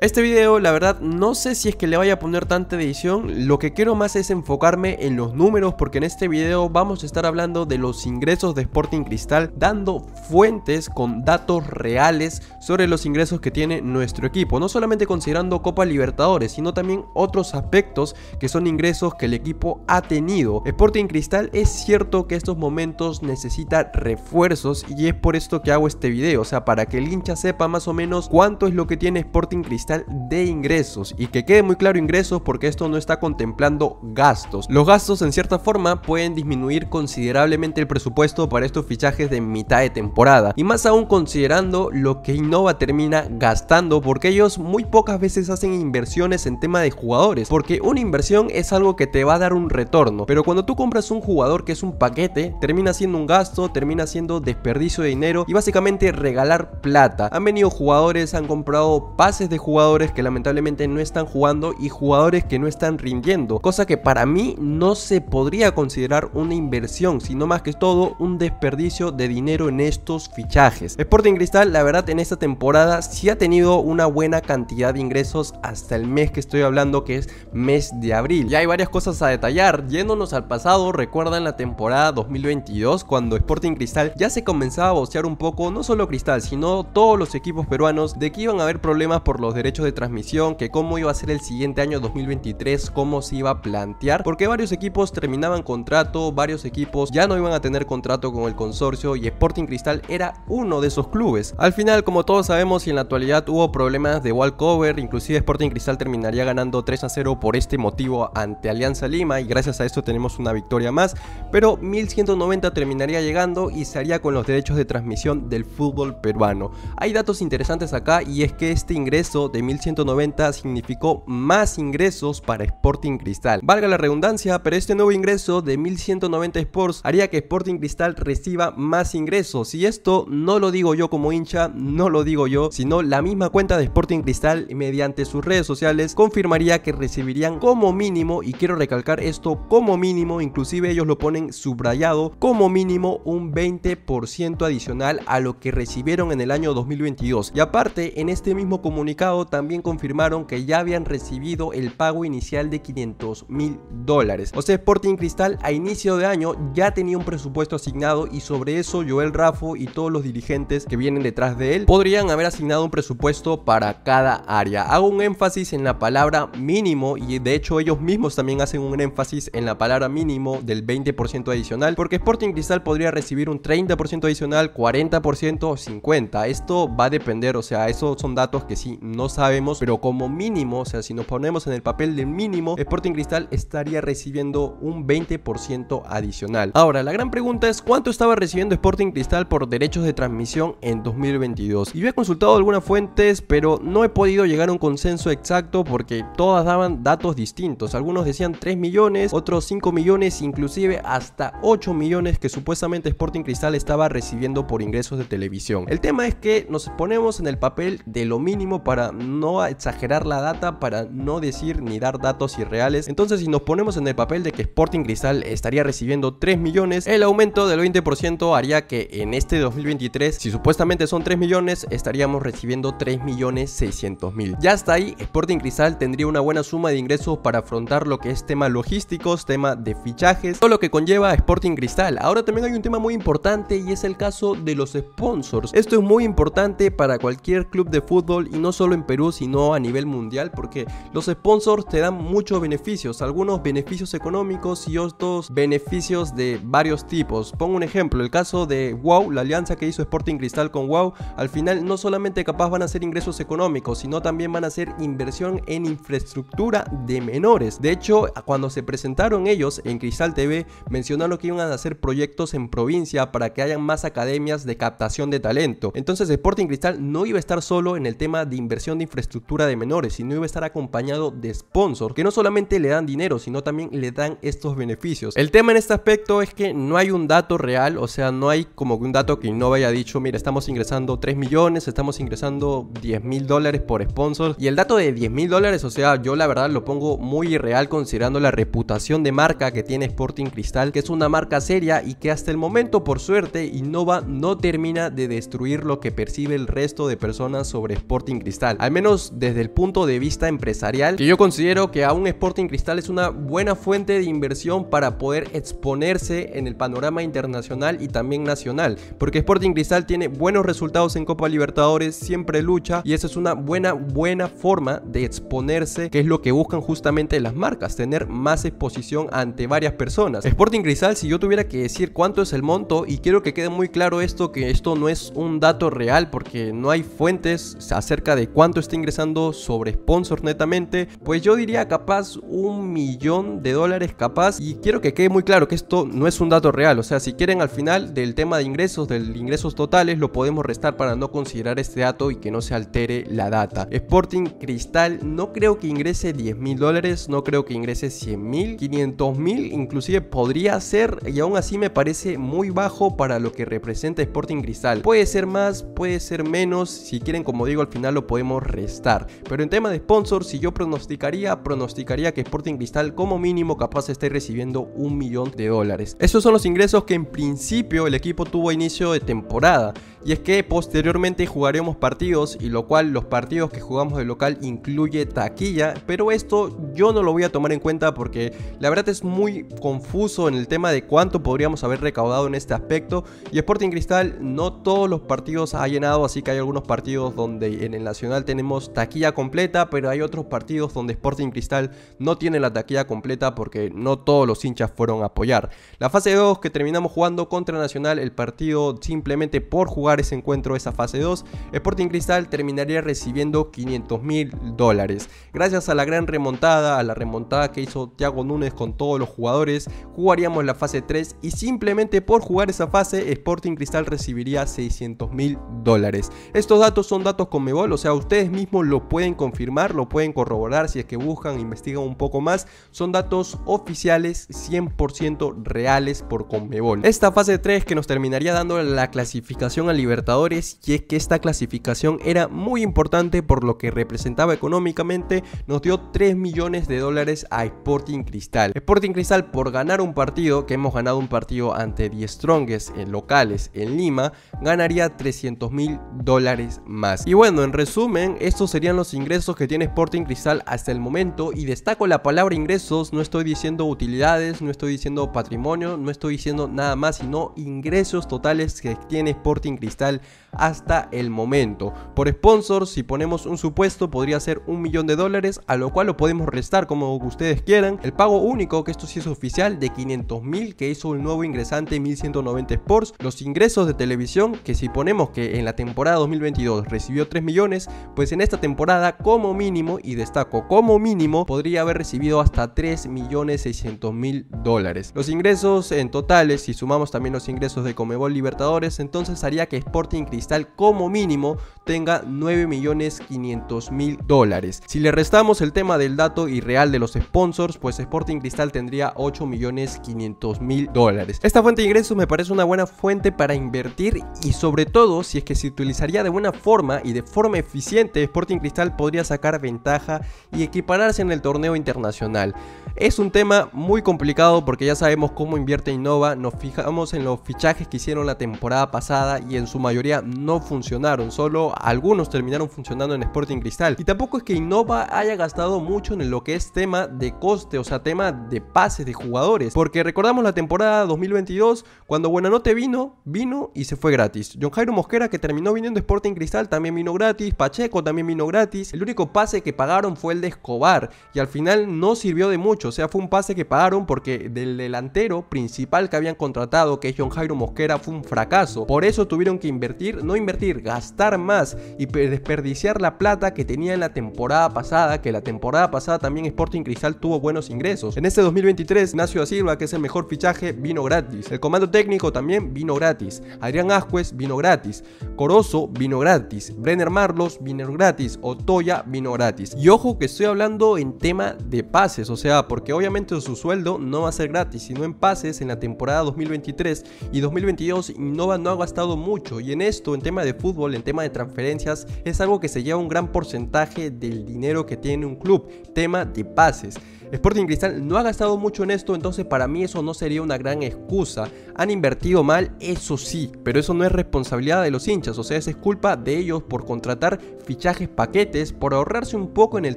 Este video la verdad no sé si es que le vaya a poner tanta edición, lo que quiero más es enfocarme en los números porque en este video vamos a estar hablando de los ingresos de Sporting Cristal dando fuentes con datos reales sobre los ingresos que tiene nuestro equipo, no solamente considerando Copa Libertadores, sino también otros aspectos que son ingresos que el equipo ha tenido. Sporting Cristal es cierto que estos momentos necesita refuerzos y es por esto que hago este video, o sea, para que el hincha sepa más o menos cuánto es lo que tiene Sporting Cristal de ingresos y que quede muy claro ingresos porque esto no está contemplando gastos. Los gastos en cierta forma pueden disminuir considerablemente el presupuesto para estos fichajes de mitad de temporada y más aún considerando lo que Innova termina gastando porque ellos muy pocas veces hacen inversiones en tema de jugadores porque una inversión es algo que te va a dar un retorno pero cuando tú compras un jugador que es un paquete termina siendo un gasto, termina siendo desperdicio de dinero y básicamente regalar plata. Han venido jugadores, han comprado pases de jugadores jugadores que lamentablemente no están jugando y jugadores que no están rindiendo, cosa que para mí no se podría considerar una inversión, sino más que todo un desperdicio de dinero en estos fichajes. Sporting Cristal, la verdad, en esta temporada sí ha tenido una buena cantidad de ingresos hasta el mes que estoy hablando, que es mes de abril. Ya hay varias cosas a detallar. Yéndonos al pasado, recuerdan la temporada 2022 cuando Sporting Cristal ya se comenzaba a bocear un poco, no solo Cristal, sino todos los equipos peruanos de que iban a haber problemas por los derechos de transmisión, que cómo iba a ser el siguiente año 2023, cómo se iba a plantear, porque varios equipos terminaban contrato, varios equipos ya no iban a tener contrato con el consorcio y Sporting Cristal era uno de esos clubes. Al final, como todos sabemos y en la actualidad hubo problemas de cover inclusive Sporting Cristal terminaría ganando 3 a 0 por este motivo ante Alianza Lima y gracias a esto tenemos una victoria más, pero 1190 terminaría llegando y se haría con los derechos de transmisión del fútbol peruano. Hay datos interesantes acá y es que este ingreso de 1190 significó más ingresos para Sporting Cristal. Valga la redundancia, pero este nuevo ingreso de 1190 Sports haría que Sporting Cristal reciba más ingresos. Y esto no lo digo yo como hincha, no lo digo yo, sino la misma cuenta de Sporting Cristal mediante sus redes sociales confirmaría que recibirían como mínimo, y quiero recalcar esto como mínimo, inclusive ellos lo ponen subrayado, como mínimo un 20% adicional a lo que recibieron en el año 2022. Y aparte, en este mismo comunicado también confirmaron que ya habían recibido el pago inicial de 500 mil dólares. O sea, Sporting Cristal a inicio de año ya tenía un presupuesto asignado y sobre eso Joel Rafo y todos los dirigentes que vienen detrás de él podrían haber asignado un presupuesto para cada área. Hago un énfasis en la palabra mínimo y de hecho ellos mismos también hacen un énfasis en la palabra mínimo del 20% adicional porque Sporting Cristal podría recibir un 30% adicional, 40% o 50%. Esto va a depender, o sea, esos son datos que sí no sabemos, pero como mínimo, o sea, si nos ponemos en el papel del mínimo, Sporting Cristal estaría recibiendo un 20% adicional. Ahora, la gran pregunta es cuánto estaba recibiendo Sporting Cristal por derechos de transmisión en 2022. Y yo he consultado algunas fuentes, pero no he podido llegar a un consenso exacto porque todas daban datos distintos. Algunos decían 3 millones, otros 5 millones, inclusive hasta 8 millones que supuestamente Sporting Cristal estaba recibiendo por ingresos de televisión. El tema es que nos ponemos en el papel de lo mínimo para no exagerar la data, para no decir ni dar datos irreales. Entonces si nos ponemos en el papel de que Sporting Cristal estaría recibiendo 3 millones, el aumento del 20% haría que en este 2023, si supuestamente son 3 millones, estaríamos recibiendo 3 millones 600 mil. Ya hasta ahí, Sporting Cristal tendría una buena suma de ingresos para afrontar lo que es tema logísticos, tema de fichajes, todo lo que conlleva Sporting Cristal. Ahora también hay un tema muy importante y es el caso de los sponsors. Esto es muy importante para cualquier club de fútbol y no solo en Perú, sino a nivel mundial, porque los sponsors te dan muchos beneficios, algunos beneficios económicos y otros beneficios de varios tipos. Pongo un ejemplo, el caso de WOW, la alianza que hizo Sporting Cristal con WOW, al final no solamente capaz van a ser ingresos económicos, sino también van a ser inversión en infraestructura de menores. De hecho, cuando se presentaron ellos en Cristal TV, mencionaron que iban a hacer proyectos en provincia para que hayan más academias de captación de talento. Entonces Sporting Cristal no iba a estar solo en el tema de inversión infraestructura de menores, sino iba a estar acompañado de sponsors que no solamente le dan dinero, sino también le dan estos beneficios. El tema en este aspecto es que no hay un dato real, o sea, no hay como un dato que no haya dicho, mira, estamos ingresando 3 millones, estamos ingresando 10 mil dólares por sponsors. Y el dato de 10 mil dólares, o sea, yo la verdad lo pongo muy irreal considerando la reputación de marca que tiene Sporting Cristal, que es una marca seria y que hasta el momento, por suerte, Innova no termina de destruir lo que percibe el resto de personas sobre Sporting Cristal. Al al menos desde el punto de vista empresarial, que yo considero que aún Sporting Cristal es una buena fuente de inversión para poder exponerse en el panorama internacional y también nacional, porque Sporting Cristal tiene buenos resultados en Copa Libertadores, siempre lucha y esa es una buena buena forma de exponerse, que es lo que buscan justamente las marcas, tener más exposición ante varias personas. Sporting Cristal, si yo tuviera que decir cuánto es el monto y quiero que quede muy claro esto que esto no es un dato real porque no hay fuentes acerca de cuánto está ingresando sobre sponsors netamente, pues yo diría capaz un millón de dólares capaz y quiero que quede muy claro que esto no es un dato real, o sea, si quieren al final del tema de ingresos, del ingresos totales, lo podemos restar para no considerar este dato y que no se altere la data. Sporting Cristal no creo que ingrese 10 mil dólares, no creo que ingrese 100 mil, 500 mil inclusive podría ser y aún así me parece muy bajo para lo que representa Sporting Cristal. Puede ser más, puede ser menos, si quieren como digo al final lo podemos restar. Pero en tema de sponsors, si yo pronosticaría, pronosticaría que Sporting Cristal como mínimo capaz esté recibiendo un millón de dólares. Esos son los ingresos que en principio el equipo tuvo a inicio de temporada. Y es que posteriormente jugaremos partidos y lo cual los partidos que jugamos de local incluye taquilla, pero esto yo no lo voy a tomar en cuenta porque la verdad es muy confuso en el tema de cuánto podríamos haber recaudado en este aspecto y Sporting Cristal no todos los partidos ha llenado, así que hay algunos partidos donde en el Nacional tenemos taquilla completa, pero hay otros partidos donde Sporting Cristal no tiene la taquilla completa porque no todos los hinchas fueron a apoyar. La fase 2 que terminamos jugando contra Nacional, el partido simplemente por jugar ese encuentro, esa fase 2, Sporting Cristal terminaría recibiendo 500 mil dólares. Gracias a la gran remontada, a la remontada que hizo Thiago Núñez con todos los jugadores, jugaríamos la fase 3 y simplemente por jugar esa fase, Sporting Cristal recibiría 600 mil dólares. Estos datos son datos con Mebol, o sea, ustedes mismos lo pueden confirmar, lo pueden corroborar si es que buscan, investigan un poco más. Son datos oficiales 100% reales por Conmebol. Esta fase 3 que nos terminaría dando la clasificación al Libertadores y es que esta clasificación era muy importante por lo que representaba económicamente, nos dio 3 millones de dólares a Sporting Cristal. Sporting Cristal por ganar un partido, que hemos ganado un partido ante 10 Strongest en locales en Lima, ganaría 300 mil dólares más. Y bueno, en resumen, estos serían los ingresos que tiene Sporting Cristal hasta el momento y destaco la palabra ingresos, no estoy diciendo utilidades, no estoy diciendo patrimonio, no estoy diciendo nada más, sino ingresos totales que tiene Sporting Cristal hasta el momento. Por sponsor, si ponemos un supuesto, podría ser un millón de dólares, a lo cual lo podemos restar como ustedes quieran. El pago único, que esto sí es oficial, de 500 mil que hizo el nuevo ingresante 1190 Sports. Los ingresos de televisión, que si ponemos que en la temporada 2022 recibió 3 millones, pues en esta temporada como mínimo, y destaco como mínimo, podría haber recibido hasta 3 millones 600 mil dólares. Los ingresos en totales, si sumamos también los ingresos de Comebol Libertadores, entonces haría que Sporting Cristal como mínimo tenga 9 millones 500 mil dólares. Si le restamos el tema del dato irreal de los sponsors, pues Sporting Cristal tendría 8 millones 500 mil dólares. Esta fuente de ingresos me parece una buena fuente para invertir y sobre todo si es que se utilizaría de buena forma y de forma eficiente, Sporting Cristal podría sacar ventaja y equipararse en el torneo internacional. Es un tema muy complicado porque ya sabemos cómo invierte Innova, nos fijamos en los fichajes que hicieron la temporada pasada y en su mayoría no funcionaron, solo algunos terminaron funcionando en Sporting Cristal. Y tampoco es que Innova haya gastado mucho en lo que es tema de coste, o sea, tema de pases de jugadores, porque recordamos la temporada 2022 cuando Buenanote vino, vino y se fue gratis. John Jairo Mosquera que terminó viniendo Sporting Cristal también vino gratis, Pacheco también vino gratis. El único pase que pagaron fue el de Escobar y al final no sirvió de mucho, o sea, fue un pase que pagaron porque del delantero principal que habían contratado, que es John Jairo Mosquera, fue un fracaso. Por eso tuvieron que invertir, no invertir, gastar más y desperdiciar la plata que tenía en la temporada pasada, que la temporada pasada también Sporting Cristal tuvo buenos ingresos. En este 2023, Ignacio da Silva, que es el mejor fichaje, vino gratis. El comando técnico también vino gratis. Adrián Ascuez vino gratis. Corozo vino gratis. Brenner Marlos vino gratis. Otoya vino gratis. Y ojo que estoy hablando en tema de pases, o sea, porque obviamente su sueldo no va a ser gratis, sino en pases en la temporada 2023 y 2022 Innova no ha gastado mucho y en esto, en tema de fútbol, en tema de transferencias, es algo que se lleva un gran porcentaje del dinero que tiene un club, tema de pases. Sporting Cristal no ha gastado mucho en esto, entonces para mí eso no sería una gran excusa. Han invertido mal, eso sí, pero eso no es responsabilidad de los hinchas, o sea, es culpa de ellos por contratar fichajes paquetes, por ahorrarse un poco en el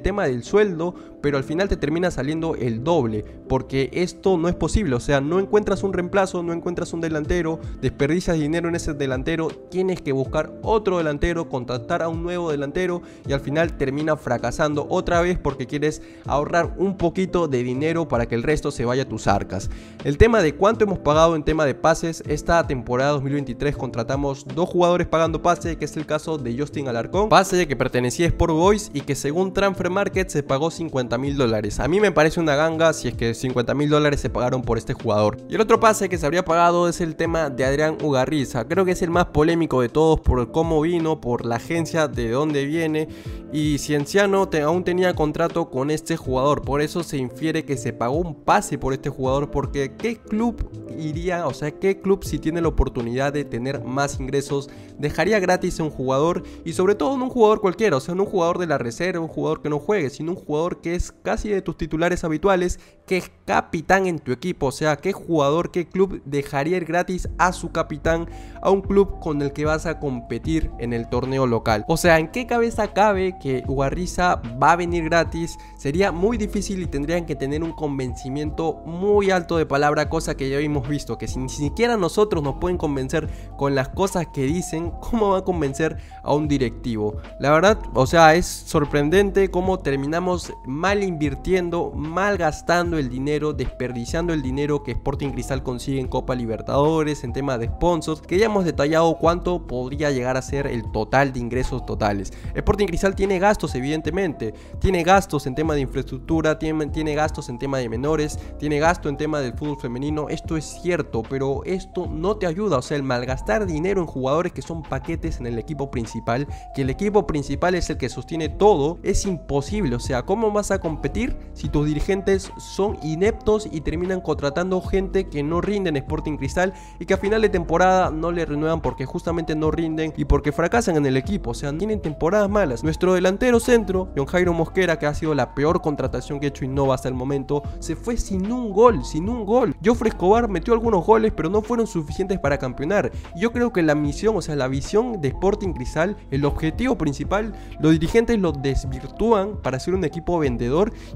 tema del sueldo, pero al final te termina saliendo el doble, porque esto no es posible, o sea, no encuentras un reemplazo, no encuentras un delantero, desperdicias dinero en ese delantero, tienes que buscar otro delantero, contratar a un nuevo delantero y al final termina fracasando otra vez porque quieres ahorrar un poquito de dinero para que el resto se vaya a tus arcas. El tema de cuánto hemos pagado en tema de pases, esta temporada 2023 contratamos dos jugadores pagando pase, que es el caso de Justin Alarcón, pase que pertenecía a Sport Boys y que según Transfer Market se pagó 50 mil dólares. A mí me parece una ganga si es que 50 mil dólares se pagaron por este jugador. Y el otro pase que se habría pagado es el tema de Adrián Ugarriza. Creo que es el más polémico de todos por cómo vino, por la agencia de dónde viene. Y Cienciano aún tenía contrato con este jugador. Por eso se infiere que se pagó un pase por este jugador. Porque ¿qué club iría? O sea, ¿qué club si tiene la oportunidad de tener más ingresos? Dejaría gratis a un jugador. Y sobre todo no un jugador cualquiera. O sea, no un jugador de la reserva, un jugador que no juegue. Sino un jugador que es casi de tus titulares habituales, que es capitán en tu equipo, o sea, qué jugador, qué club dejaría ir gratis a su capitán a un club con el que vas a competir en el torneo local. O sea, ¿en qué cabeza cabe que Ugarriza va a venir gratis? Sería muy difícil y tendrían que tener un convencimiento muy alto de palabra, cosa que ya hemos visto, que si ni siquiera nosotros nos pueden convencer con las cosas que dicen, ¿cómo va a convencer a un directivo? La verdad, o sea, es sorprendente cómo terminamos mal invirtiendo, mal gastando el dinero, desperdiciando el dinero que Sporting Cristal consigue en Copa Libertadores, en tema de sponsors, que ya hemos detallado cuánto podría llegar a ser el total de ingresos totales. Sporting Cristal tiene gastos, evidentemente, tiene gastos en tema de infraestructura, tiene, tiene gastos en tema de menores, tiene gasto en tema del fútbol femenino, esto es cierto, pero esto no te ayuda, o sea, el malgastar dinero en jugadores que son paquetes en el equipo principal, que el equipo principal es el que sostiene todo, es imposible, o sea, ¿cómo vas a competir si tus dirigentes son ineptos y terminan contratando gente que no rinde en Sporting Cristal y que a final de temporada no le renuevan porque justamente no rinden y porque fracasan en el equipo, o sea, tienen temporadas malas. Nuestro delantero centro, John Jairo Mosquera, que ha sido la peor contratación que ha hecho Innova hasta el momento, se fue sin un gol, sin un gol. Joffre Escobar metió algunos goles, pero no fueron suficientes para campeonar. Yo creo que la misión, o sea, la visión de Sporting Cristal, el objetivo principal, los dirigentes lo desvirtúan para ser un equipo vendedor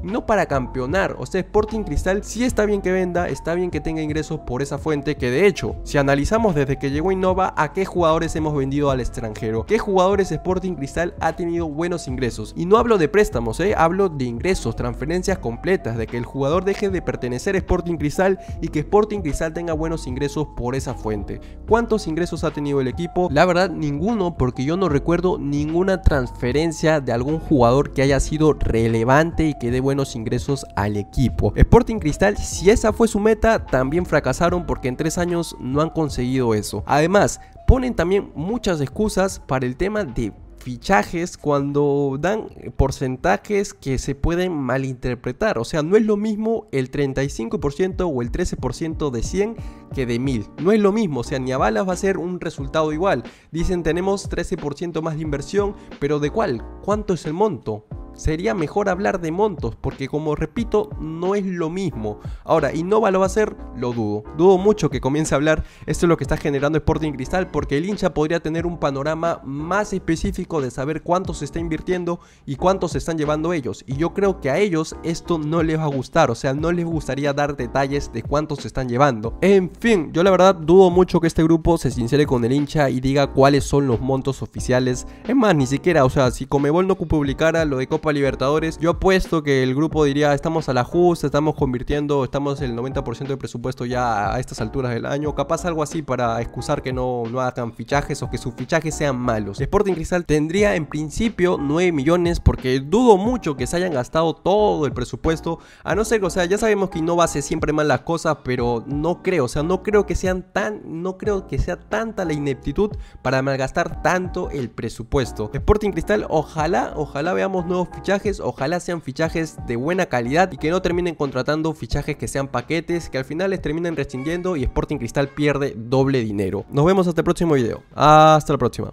y no para campeonar. O sea, Sporting Cristal sí está bien que venda, está bien que tenga ingresos por esa fuente, que de hecho, si analizamos desde que llegó Innova a qué jugadores hemos vendido al extranjero, qué jugadores Sporting Cristal ha tenido buenos ingresos. Y no hablo de préstamos, ¿eh? hablo de ingresos, transferencias completas, de que el jugador deje de pertenecer a Sporting Cristal y que Sporting Cristal tenga buenos ingresos por esa fuente. ¿Cuántos ingresos ha tenido el equipo? La verdad, ninguno, porque yo no recuerdo ninguna transferencia de algún jugador que haya sido relevante y que dé buenos ingresos al equipo. Sporting Cristal, si esa fue su meta, también fracasaron porque en tres años no han conseguido eso. Además, ponen también muchas excusas para el tema de fichajes cuando dan porcentajes que se pueden malinterpretar. O sea, no es lo mismo el 35% o el 13% de 100 que de 1000. No es lo mismo, o sea, ni a balas va a ser un resultado igual. Dicen tenemos 13% más de inversión, pero ¿de cuál? ¿Cuánto es el monto? sería mejor hablar de montos, porque como repito, no es lo mismo. Ahora, Innova lo va a hacer, lo dudo. Dudo mucho que comience a hablar, esto es lo que está generando Sporting Cristal, porque el hincha podría tener un panorama más específico de saber cuánto se está invirtiendo y cuánto se están llevando ellos. Y yo creo que a ellos esto no les va a gustar, o sea, no les gustaría dar detalles de cuánto se están llevando. En fin, yo la verdad dudo mucho que este grupo se sincere con el hincha y diga cuáles son los montos oficiales. Es más, ni siquiera, o sea, si Comebol no publicara lo de Copa Libertadores, yo apuesto que el grupo diría, estamos a la justa, estamos convirtiendo, estamos el 90% del presupuesto ya a estas alturas del año, capaz algo así para excusar que no, no hagan fichajes o que sus fichajes sean malos. Sporting Cristal tendría en principio 9 millones porque dudo mucho que se hayan gastado todo el presupuesto, a no ser, o sea, ya sabemos que no hace siempre mal las cosas, pero no creo, o sea, no creo que sean tan, no creo que sea tanta la ineptitud para malgastar tanto el presupuesto. Sporting Cristal, ojalá, ojalá veamos nuevos fichajes, ojalá sean fichajes de buena calidad y que no terminen contratando fichajes que sean paquetes, que al final les terminen rescindiendo y Sporting Cristal pierde doble dinero. Nos vemos hasta el próximo video. Hasta la próxima.